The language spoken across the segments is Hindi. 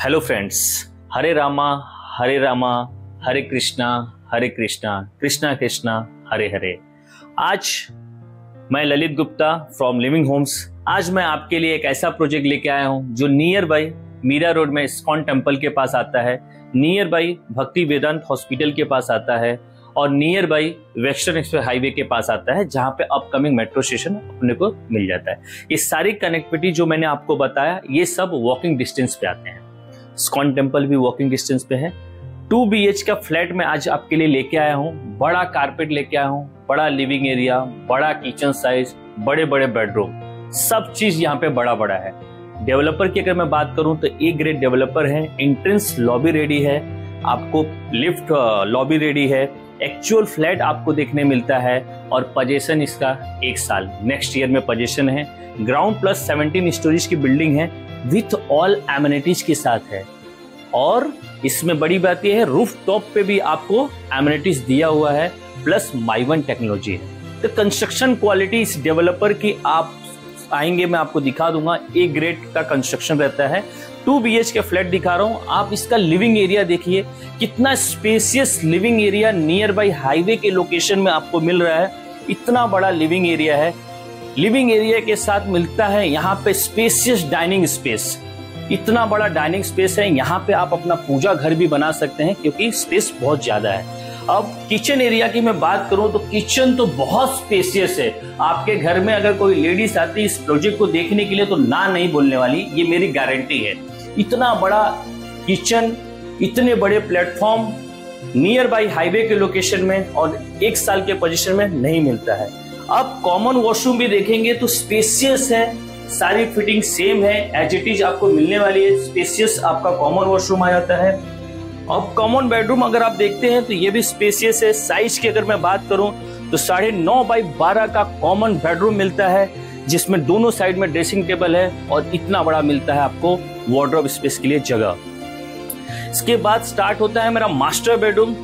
हेलो फ्रेंड्स हरे रामा हरे रामा हरे कृष्णा हरे कृष्णा कृष्णा कृष्णा हरे हरे आज मैं Lalit Gupta from living homes आज मैं आपके लिए एक ऐसा प्रोजेक्ट लेके आया हूँ जो नियर बाई मीरा रोड में स्कॉन टेंपल के पास आता है नियर बाई भक्ति वेदांत हॉस्पिटल के पास आता है और near by western express highway के पास आता है, जहाँ पे अपकमिंग मेट्रो स्टेशन अपने को मिल जाता है। ये सारी कनेक्टिविटी जो मैंने आपको बताया, ये सब वॉकिंग डिस्टेंस पे आते हैं। स्कॉन टेंपल भी वॉकिंग डिस्टेंस पे है। टू बी एच का फ्लैट में आज आपके लिए लेके आया हूँ। बड़ा कारपेट लेके आया हूँ, बड़ा लिविंग एरिया बड़ा किचन साइज़ बड़े बड़े बेडरूम सब चीज़ यहाँ पे बड़ा बड़ा है। डेवलपर की अगर मैं बात करूँ तो एक ग्रेड डेवलपर है। एंट्रेंस लॉबी रेडी है। आपको लिफ्ट लॉबी रेडी है। एक्चुअल फ्लैट आपको देखने मिलता है और पजेशन इसका एक साल नेक्स्ट ईयर में पजेशन है। ग्राउंड प्लस 17 स्टोरेज की बिल्डिंग है विथ ऑल एमिनिटीज के साथ है। और इसमें बड़ी बात यह है रूफ टॉप पे भी आपको एमिनिटीज दिया हुआ है प्लस माइवन टेक्नोलॉजी है। तो कंस्ट्रक्शन क्वालिटी इस डेवलपर की आप आएँगे, मैं आपको दिखा दूँगा ए ग्रेड का कंस्ट्रक्शन रहता है। टू बी के फ्लैट दिखा रहा हूँ। आप इसका लिविंग एरिया देखिए। कितना spacious living area nearby highway के लोकेशन में आपको मिल रहा है। इतना बड़ा लिविंग एरिया है। लिविंग एरिया के साथ मिलता है यहाँ पे स्पेसियस डाइनिंग स्पेस इतना बड़ा डाइनिंग स्पेस है। यहाँ पे आप अपना पूजा घर भी बना सकते हैं क्योंकि स्पेस बहुत ज़्यादा है। अब किचन एरिया की मैं बात करूँ तो किचन तो बहुत स्पेसियस है। आपके घर में अगर कोई लेडीज़ आती इस प्रोजेक्ट को देखने के लिए तो ना नहीं बोलने वाली, ये मेरी गारंटी है। इतना बड़ा किचन इतने बड़े प्लेटफॉर्म नियर बाई हाईवे के लोकेशन में और एक साल के पोजीशन में नहीं मिलता है। अब कॉमन वॉशरूम भी देखेंगे तो स्पेसियस है, सारी फिटिंग सेम है एज इट इज़ आपको मिलने वाली है स्पेसियस आपका कॉमन वॉशरूम आ जाता है। अब कॉमन बेडरूम अगर आप देखते हैं तो ये भी स्पेसियस है। साइज़ की अगर मैं बात करूँ तो साढ़े नौ बाई बारह का कॉमन बेडरूम मिलता है, जिसमें दोनों साइड में ड्रेसिंग टेबल है और इतना बड़ा मिलता है आपको वार्ड्रोब स्पेस के लिए जगह। इसके बाद स्टार्ट होता है मेरा मास्टर बेडरूम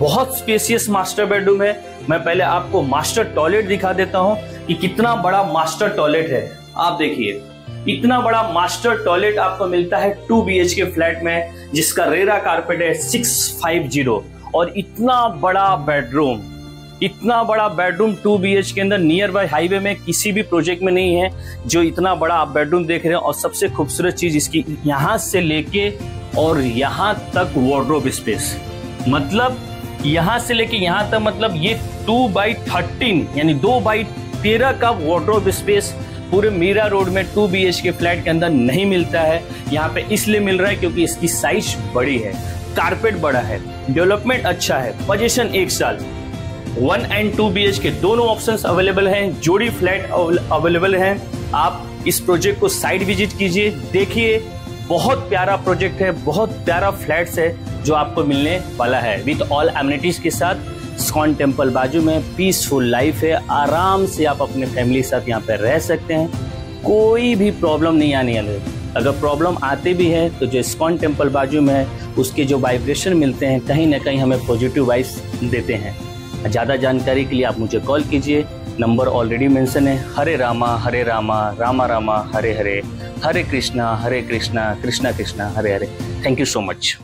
बहुत स्पेसियस मास्टर बेडरूम है। मैं पहले आपको मास्टर टॉयलेट दिखा देता हूँ कि कितना बड़ा मास्टर टॉयलेट है। आप देखिए। इतना बड़ा मास्टर टॉयलेट आपको मिलता है टू बीएच के फ्लैट में, जिसका रेरा कारपेट है सिक्स फाइव ज़ीरो और इतना बड़ा बेडरूम इतना बड़ा बेडरूम टू बी के अंदर नियर बाय हाईवे में किसी भी प्रोजेक्ट में नहीं है, जो इतना बड़ा आप बेडरूम देख रहे हैं। और सबसे खूबसूरत चीज़ इसकी, यहाँ से लेके और यहाँ तक वार्ड्रोब स्पेस मतलब यहाँ से लेके यहाँ तक मतलब ये टू बाई थर्टीन यानी दो बाई तेरह का वार्ड्रोब स्पेस पूरे मीरा रोड में टू बी के फ्लैट के अंदर नहीं मिलता है। यहाँ पे इसलिए मिल रहा है क्योंकि इसकी साइज़ बड़ी है। कारपेट बड़ा है। डेवलपमेंट अच्छा है। पोजीशन एक साल। वन एंड टू बी के दोनों ऑप्शन अवेलेबल हैं। जोड़ी फ्लैट अवेलेबल हैं। आप इस प्रोजेक्ट को साइड विज़िट कीजिए। देखिए, बहुत प्यारा प्रोजेक्ट है। बहुत प्यारा फ्लैट्स है जो आपको मिलने वाला है। विथ ऑल एम्यूनिटीज के साथ। स्कॉन टेंपल बाजू में पीसफुल लाइफ है। आराम से आप अपने फैमिली के साथ यहाँ पर रह सकते हैं। कोई भी प्रॉब्लम नहीं आने वाले। अगर प्रॉब्लम आते भी है तो जो इस्कॉन टेंपल बाजू में है, उसके जो वाइब्रेशन मिलते हैं, कहीं ना कहीं हमें पॉजिटिव वाइब्स देते हैं। ज़्यादा जानकारी के लिए आप मुझे कॉल कीजिए। नंबर ऑलरेडी मेंशन है। Hare Rama Hare Rama Rama Rama, Hare Hare. Hare Krishna Hare Krishna Krishna Krishna, Hare Hare. Thank you so much